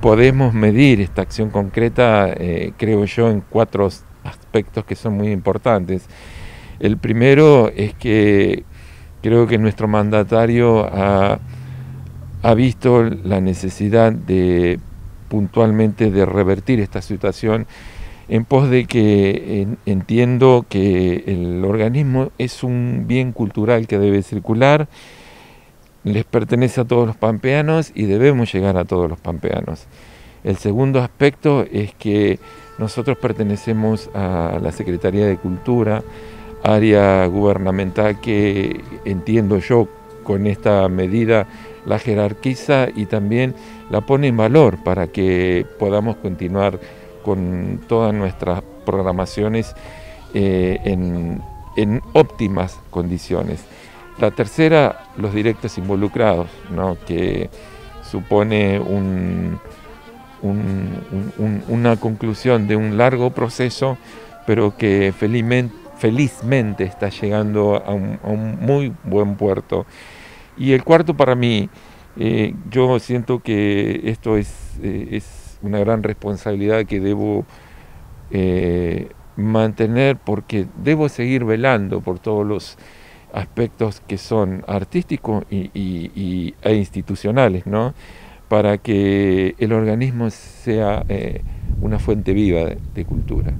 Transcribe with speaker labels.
Speaker 1: podemos medir esta acción concreta, eh, creo yo, en cuatro aspectos que son muy importantes. El primero es que creo que nuestro mandatario ha, visto la necesidad de puntualmente de revertir esta situación en pos de que entiendo que el organismo es un bien cultural que debe circular, les pertenece a todos los pampeanos y debemos llegar a todos los pampeanos. El segundo aspecto es que nosotros pertenecemos a la Secretaría de Cultura, área gubernamental que entiendo yo con esta medida la jerarquiza y también la pone en valor para que podamos continuar con todas nuestras programaciones eh, en, óptimas condiciones. La tercera, los directos involucrados, que supone un, una conclusión de un largo proceso, pero que felizmente, felizmente está llegando a un, muy buen puerto. Y el cuarto para mí, eh, yo siento que esto es, eh, es, una gran responsabilidad que debo eh, mantener porque debo seguir velando por todos los aspectos que son artísticos y, e institucionales, ¿no? para que el organismo sea eh, una fuente viva de cultura.